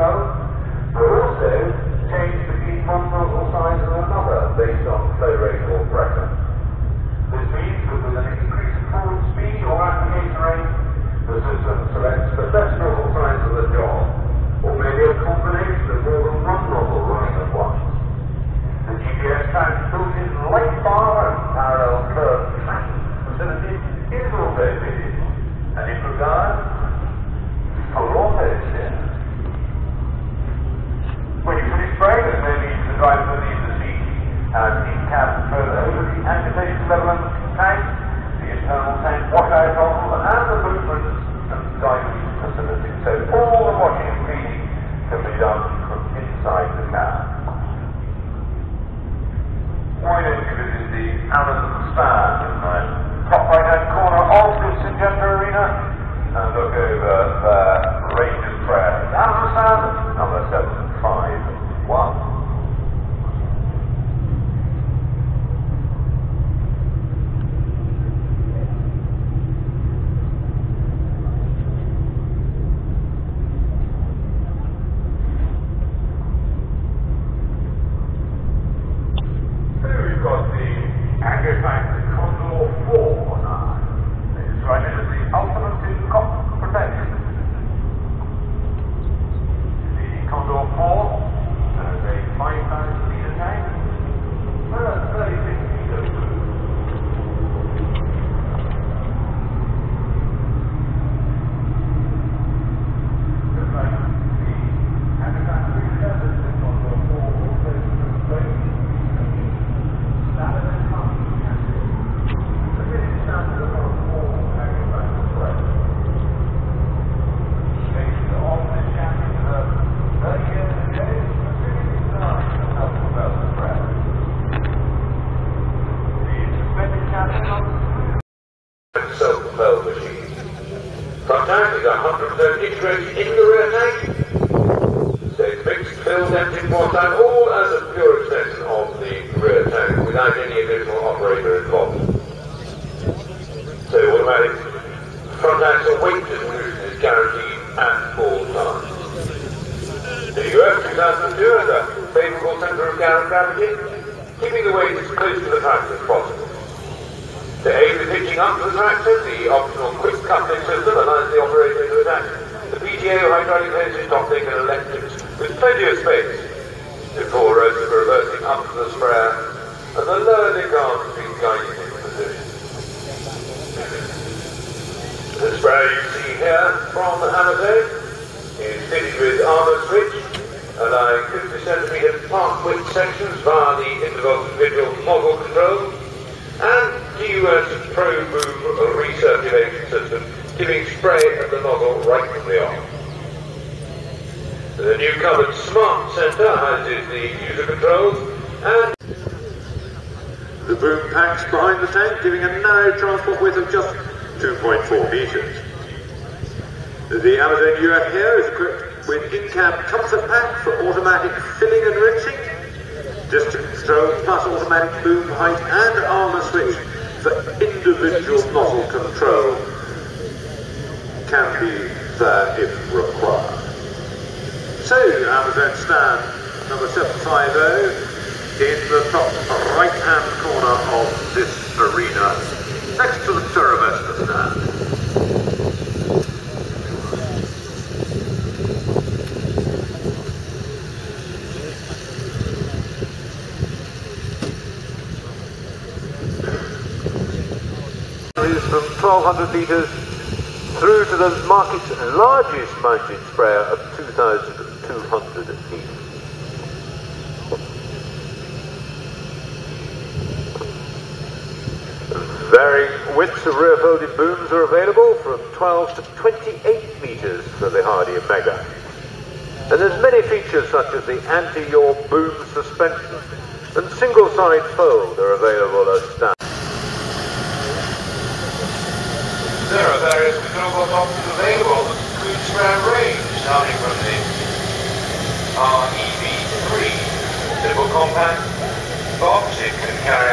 well, but also change between one nozzle size and another based on flow rate uh, the cab thrown over the agitation level tank, the internal tank wash out nozzle, and the movement and diving facility. So all the washing and cleaning can be done from inside the cab. Why don't you visit the Amazone stand in the top right hand corner of the Syngenta Arena and look over there? 100% integrated in the rear tank. Stays mixed, filled, emptied, more time, all as a pure extension of the rear tank without any additional operator involved. So automatic front axle weight distribution is guaranteed at all times. The UF 2002 has a favourable centre of gravity, keeping the weight as close to the track as possible. To aid with hitching up the tractor, the optional coupling system allows the operator to attack the PTO hydraulic top link and electrics with plenty of space before reversing up to the sprayer and the lower link arms being guided into position. The sprayer you see here from the Amazone is fitted with AmaSwitch allowing 50 centimeter part width sections via the interval individual model control and DUS Pro Move recirculation system, giving spray at the nozzle right from the off. The new covered smart centre houses the user controls and the boom packs behind the tank, giving a narrow transport width of just 2.4 metres. The Amazone UF here is equipped with in-cab comfort pack for automatic filling and rinsing distance control plus automatic boom height and armour switch for individual nozzle control can be there if required. So, Amazone stand number 750 in the top right hand corner of this arena next to the Turavesta stand. is from 1200 litres through to the market's largest mounted sprayer of 2200 feet. Varying widths of rear folded booms are available from 12 to 28 metres for the Hardi Mega. And there's many features such as the anti-yaw boom suspension and single side fold are available as standard. There are various controllable options available that include spread range starting from the REV3 simple compact box. It can carry